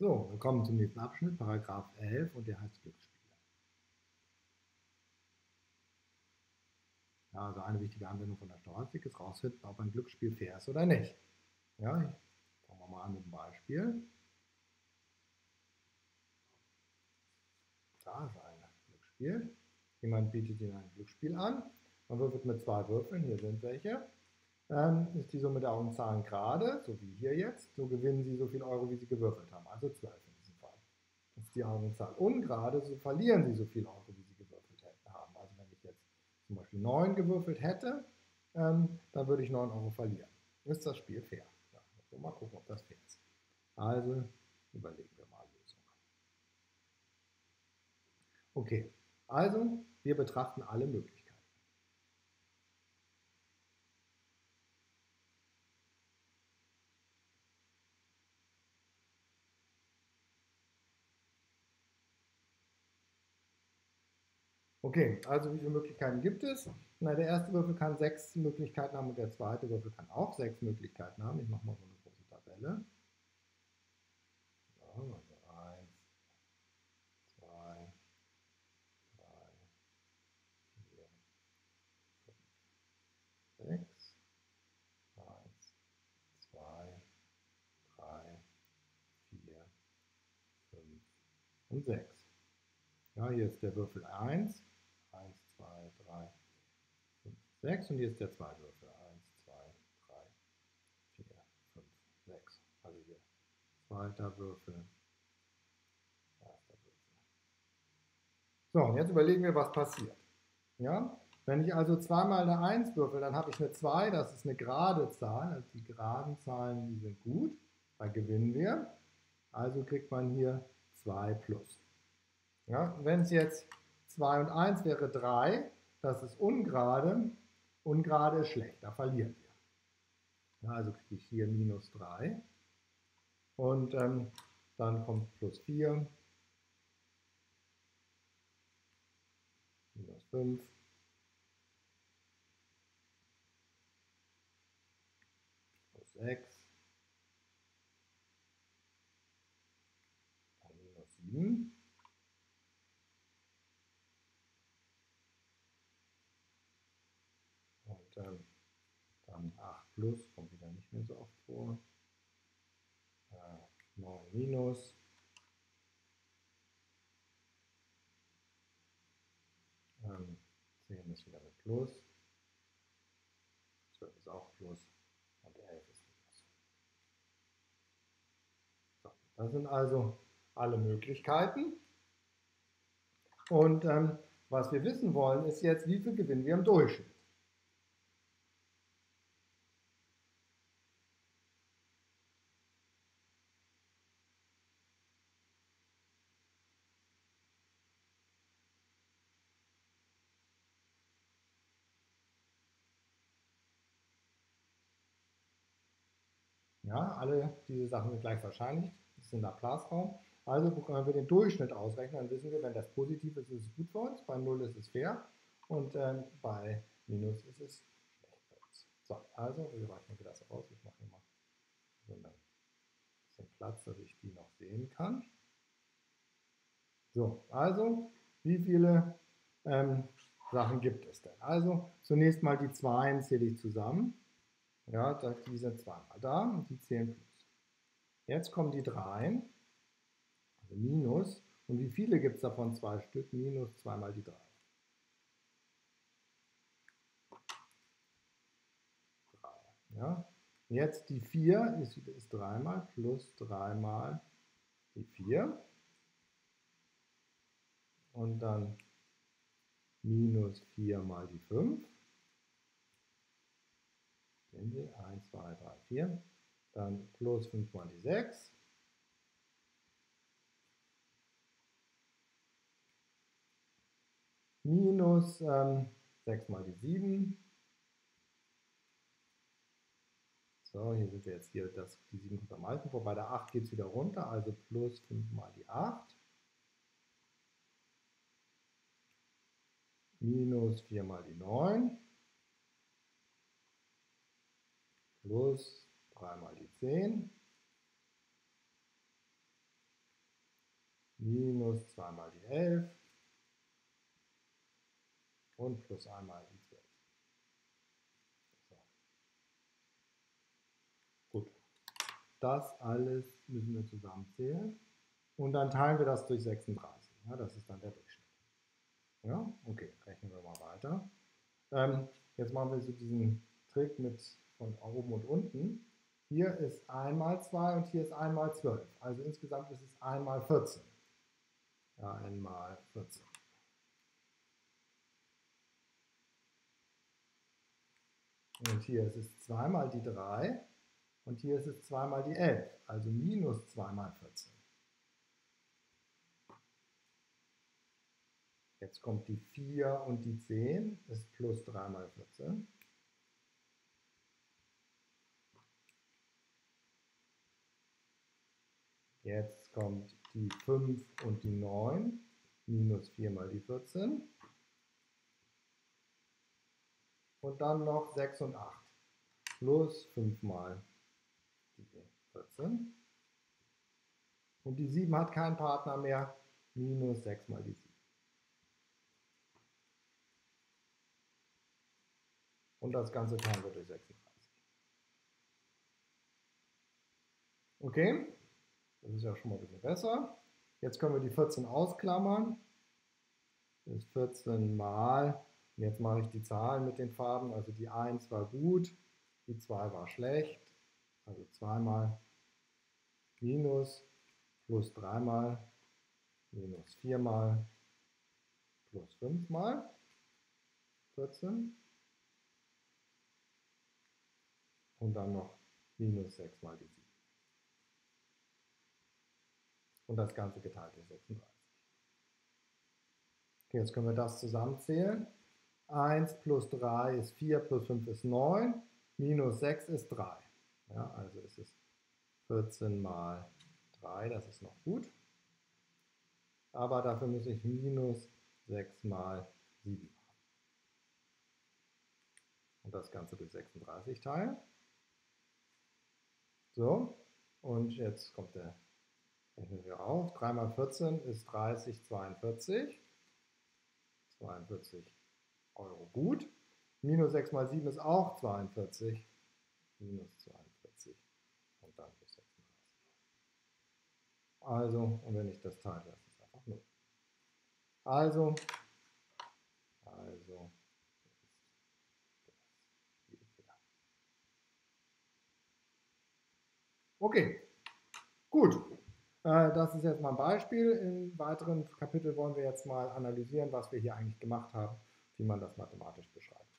So, wir kommen zum nächsten Abschnitt, Paragraph 11, und der heißt Glücksspiele. Ja, also eine wichtige Anwendung von der Stochastik ist rausfinden, ob ein Glücksspiel fair ist oder nicht. Ja, fangen wir mal an mit dem Beispiel. Da ist ein Glücksspiel. Jemand bietet Ihnen ein Glücksspiel an. Man würfelt mit zwei Würfeln, hier sind welche. Dann ist die Summe der Augenzahlen gerade, so wie hier jetzt. So gewinnen Sie so viel Euro, wie Sie gewürfelt haben, also 12 in diesem Fall. Ist die Augenzahl ungerade, so verlieren Sie so viel Euro, wie Sie gewürfelt haben. Also wenn ich jetzt zum Beispiel 9 gewürfelt hätte, ähm, dann würde ich 9 Euro verlieren. Ist das Spiel fair? Ja, so mal gucken, ob das fair ist. Also überlegen wir mal Lösungen. Okay, also wir betrachten alle Möglichkeiten. Okay, also wie viele Möglichkeiten gibt es? Na, der erste Würfel kann sechs Möglichkeiten haben und der zweite Würfel kann auch sechs Möglichkeiten haben. Ich mache mal so eine große Tabelle. So, also eins, zwei, drei, vier, fünf, sechs. Eins, zwei, drei, vier, fünf und sechs. Ja, hier ist der Würfel 1. 6 und hier ist der zweite Würfel. 1, 2, 3, 4, 5, 6. Also hier zweiter Würfel, erster Würfel. So, und jetzt überlegen wir, was passiert. Ja? Wenn ich also zweimal eine 1 würfel, dann habe ich eine 2, das ist eine gerade Zahl. Also die geraden Zahlen, die sind gut, da gewinnen wir. Also kriegt man hier 2 plus. Ja? Wenn es jetzt 2 und 1 wäre 3, das ist ungerade, Ungerade ist schlecht, da verlieren wir. Ja, also kriege ich hier minus 3. Und ähm, dann kommt plus 4, minus 5, plus 6, dann minus 7. dann, dann 8 plus, kommt wieder nicht mehr so oft vor. Äh, 9 minus. Ähm, 10 ist wieder mit Plus. 12 ist auch Plus. Und 11 ist Minus. So, das sind also alle Möglichkeiten. Und ähm, was wir wissen wollen, ist jetzt, wie viel gewinnen wir im Durchschnitt. Ja, alle diese Sachen sind gleich wahrscheinlich. Das ist ein Laplace-Raum. Also können wir den Durchschnitt ausrechnen. Dann wissen wir, wenn das positiv ist, ist es gut für uns. Bei 0 ist es fair. Und ähm, bei Minus ist es schlecht für uns. So, also, wie rechnen wir das aus? Ich mache hier mal so ein bisschen Platz, dass ich die noch sehen kann. So, also, wie viele ähm, Sachen gibt es denn? Also, zunächst mal die 2 zähle ich zusammen. Ja, die sind zweimal da und die zählen plus. Jetzt kommen die 3, also minus. Und wie viele gibt es davon? Zwei Stück, minus zweimal die 3. Ja. Jetzt die 4 ist, ist 3 mal plus 3 mal die 4. Und dann minus 4 mal die 5. Sie, 1, 2, 3, 4. Dann plus 5 mal die 6. Minus ähm, 6 mal die 7. So, hier sind wir jetzt hier, das, die 7 kommt am meisten vor. Bei der 8 geht es wieder runter, also plus 5 mal die 8. Minus 4 mal die 9. plus 3 mal die 10 minus 2 mal die 11 und plus einmal die 12. So. Gut. Das alles müssen wir zusammenzählen. Und dann teilen wir das durch 36. Ja, das ist dann der Durchschnitt. Ja, okay, rechnen wir mal weiter. Ähm, jetzt machen wir so diesen Trick mit von oben und unten. Hier ist einmal 2 und hier ist einmal 12. Also insgesamt ist es einmal 14. Ja, einmal 14. Und hier ist es zweimal die 3 und hier ist es zweimal die 11, also minus 2 mal 14. Jetzt kommt die 4 und die 10, ist plus 3 mal 14. Jetzt kommt die 5 und die 9, minus 4 mal die 14. Und dann noch 6 und 8, plus 5 mal die 14. Und die 7 hat keinen Partner mehr, minus 6 mal die 7. Und das Ganze teilen wir durch 36. Okay, das ist ja schon mal bisschen besser. Jetzt können wir die 14 ausklammern. Das ist 14 mal, und jetzt mache ich die Zahlen mit den Farben, also die 1 war gut, die 2 war schlecht, also 2 mal minus, plus 3 mal, minus 4 mal, plus 5 mal 14 und dann noch minus 6 mal die 7. Und das Ganze geteilt durch 36. Okay, jetzt können wir das zusammenzählen. 1 plus 3 ist 4, plus 5 ist 9, minus 6 ist 3. Ja, also ist es 14 mal 3, das ist noch gut. Aber dafür muss ich minus 6 mal 7 machen. Und das Ganze durch 36 teilen. So, und jetzt kommt der, rechnen wir auf, 3 mal 14 ist 30, 42. 42 Euro gut. Minus 6 mal 7 ist auch 42. Minus 42 und dann plus 36. Also, und wenn ich das teile, das ist einfach 0. Also, also Okay, gut. Äh, das ist jetzt mal ein Beispiel. Im weiteren Kapitel wollen wir jetzt mal analysieren, was wir hier eigentlich gemacht haben, wie man das mathematisch beschreibt.